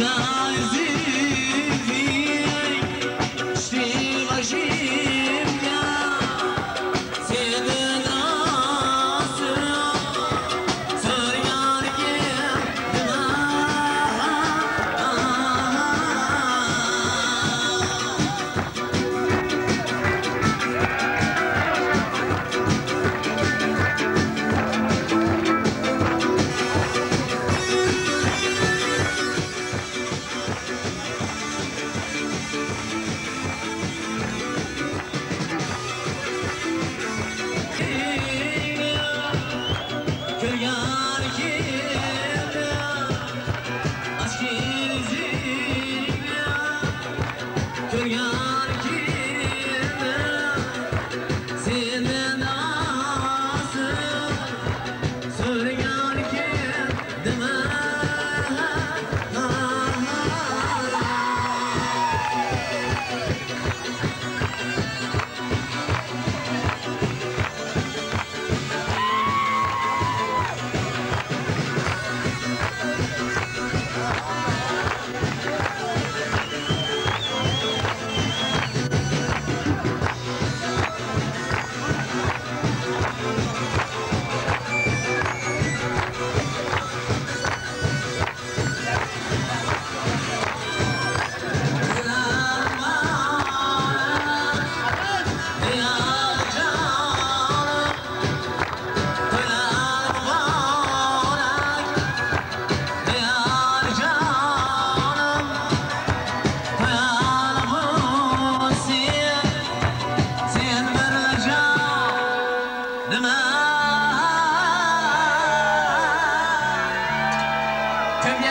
लगा 这样。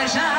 Pleasure.